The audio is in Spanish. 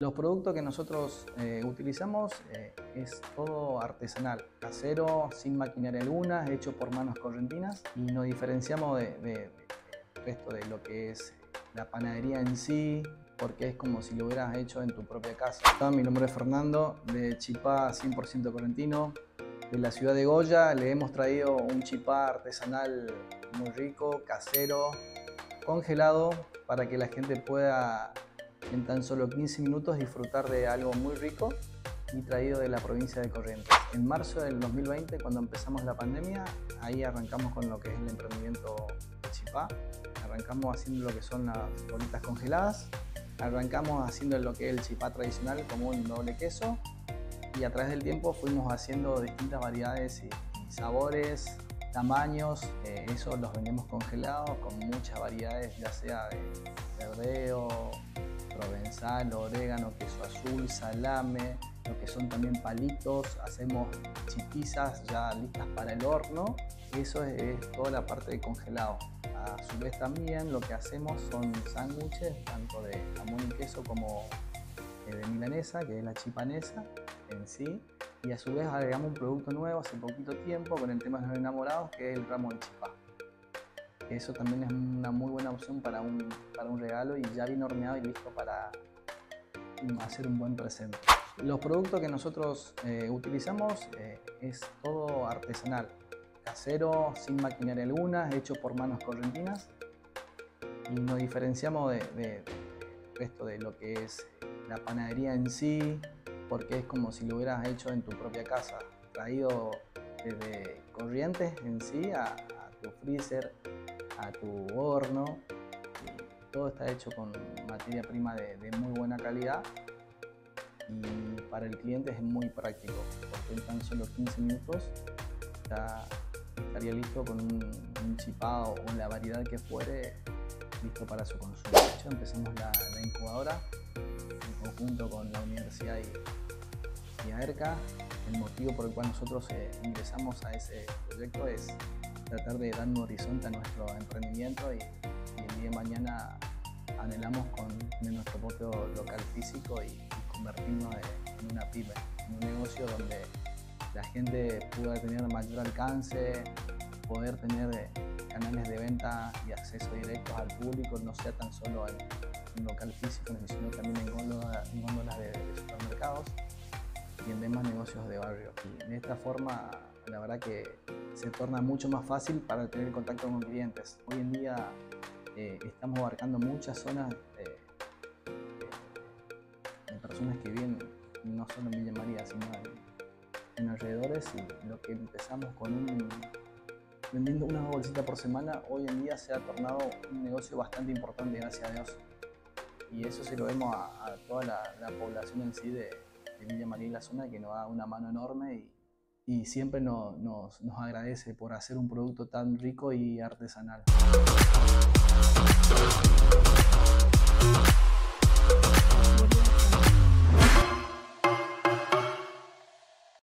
Los productos que nosotros eh, utilizamos eh, es todo artesanal, casero, sin maquinaria alguna, hecho por manos correntinas y nos diferenciamos de, de, resto de lo que es la panadería en sí, porque es como si lo hubieras hecho en tu propia casa. Mi nombre es Fernando, de Chipá 100% correntino, de la ciudad de Goya. Le hemos traído un chipá artesanal muy rico, casero, congelado, para que la gente pueda en tan solo 15 minutos disfrutar de algo muy rico y traído de la provincia de Corrientes. En marzo del 2020, cuando empezamos la pandemia, ahí arrancamos con lo que es el emprendimiento Chipá. Arrancamos haciendo lo que son las bolitas congeladas, arrancamos haciendo lo que es el chipá tradicional como un doble queso y a través del tiempo fuimos haciendo distintas variedades y, sabores, tamaños, eh, eso los vendemos congelados con muchas variedades, ya sea de verdeo, provenzal, orégano, queso azul, salame, lo que son también palitos, hacemos chipizas ya listas para el horno, eso es, toda la parte de congelado. A su vez también lo que hacemos son sándwiches, tanto de jamón y queso como eh, de milanesa, que es la chipanesa en sí, y a su vez agregamos un producto nuevo hace poquito tiempo con el tema de los enamorados, que es el ramo de chipá. Eso también es una muy buena opción para un, para un regalo y ya viene horneado y listo para hacer un buen presente. Los productos que nosotros eh, utilizamos eh, es todo artesanal, casero, sin maquinaria alguna, hecho por manos correntinas y nos diferenciamos de, de, resto de lo que es la panadería en sí, porque es como si lo hubieras hecho en tu propia casa, traído desde corrientes en sí a, a tu freezer, a tu horno. todo está hecho con materia prima de, muy buena calidad y para el cliente es muy práctico porque en tan solo 15 minutos estaría listo con un, chipado o la variedad que fuere listo para su consumo. De hecho, empezamos la, incubadora en conjunto con la universidad y, y AERCA. El motivo por el cual nosotros eh, ingresamos a ese proyecto es tratar de dar un horizonte a nuestro emprendimiento y, el día de mañana anhelamos con nuestro propio local físico y, convertirnos en una pyme, en un negocio donde la gente pueda tener mayor alcance, poder tener eh, canales de venta y acceso directos al público, no sea tan solo en un local físico, sino también en góndolas, de, de, supermercados y en demás negocios de barrio. Y de esta forma, la verdad que se torna mucho más fácil para tener contacto con clientes. Hoy en día eh, estamos abarcando muchas zonas de personas que viven no solo en Villa María, sino en, alrededores y lo que empezamos con un, vendiendo una bolsita por semana, hoy en día se ha tornado un negocio bastante importante, gracias a Dios. Y eso se lo vemos a, toda la, población en sí de, de Villa María y la zona que nos da una mano enorme y, y siempre nos agradece por hacer un producto tan rico y artesanal.